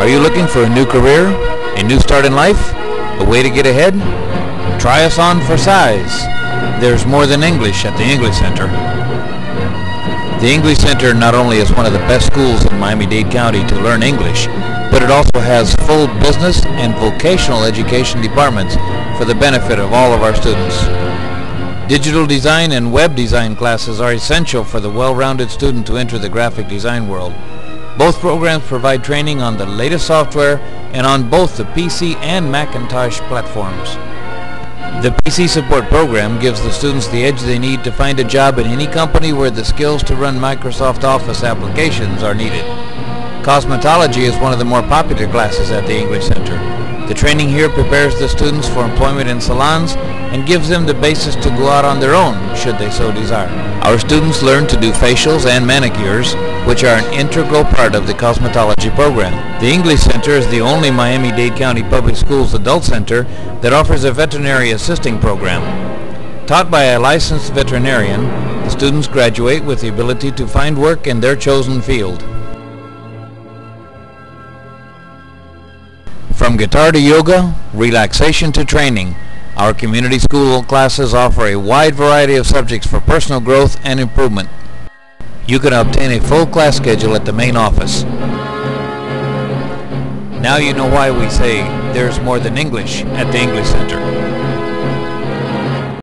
Are you looking for a new career? A new start in life? A way to get ahead? Try us on for size. There's more than English at the English Center. The English Center not only is one of the best schools in Miami-Dade County to learn English, but it also has full business and vocational education departments for the benefit of all of our students. Digital design and web design classes are essential for the well-rounded student to enter the graphic design world. Both programs provide training on the latest software and on both the PC and Macintosh platforms. The PC Support Program gives the students the edge they need to find a job in any company where the skills to run Microsoft Office applications are needed. Cosmetology is one of the more popular classes at the English Center. The training here prepares the students for employment in salons and gives them the basis to go out on their own, should they so desire. Our students learn to do facials and manicures, which are an integral part of the cosmetology program. The English Center is the only Miami-Dade County Public Schools adult center that offers a veterinary assisting program. Taught by a licensed veterinarian, the students graduate with the ability to find work in their chosen field. From guitar to yoga, relaxation to training, our community school classes offer a wide variety of subjects for personal growth and improvement. You can obtain a full class schedule at the main office. Now you know why we say there's more than English at the English Center.